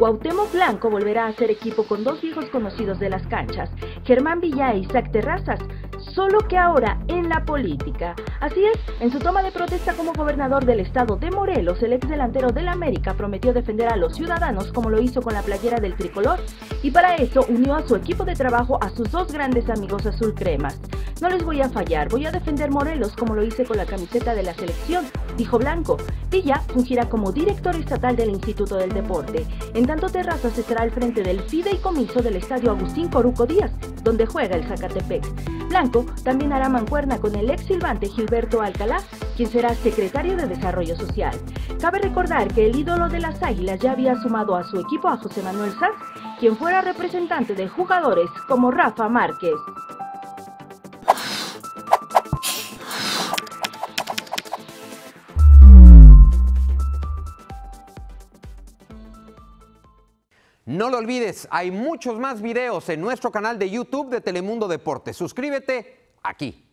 Cuauhtémoc Blanco volverá a hacer equipo con dos viejos conocidos de las canchas, Germán Villa e Isaac Terrazas, solo que ahora en la política. Así es, en su toma de protesta como gobernador del estado de Morelos, el ex delantero del América prometió defender a los ciudadanos como lo hizo con la playera del tricolor y para eso unió a su equipo de trabajo a sus dos grandes amigos azul cremas. No les voy a fallar, voy a defender Morelos como lo hice con la camiseta de la selección, dijo Blanco. Villa fungirá como director estatal del Instituto del Deporte. En tanto, Terrazas estará al frente del fideicomiso del Estadio Agustín Coruco Díaz, donde juega el Zacatepec. Blanco también hará mancuerna con el ex silbante Gilberto Alcalá, quien será secretario de Desarrollo Social. Cabe recordar que el ídolo de las Águilas ya había sumado a su equipo a José Manuel Sanz, quien fuera representante de jugadores como Rafa Márquez. No lo olvides, hay muchos más videos en nuestro canal de YouTube de Telemundo Deportes. Suscríbete aquí.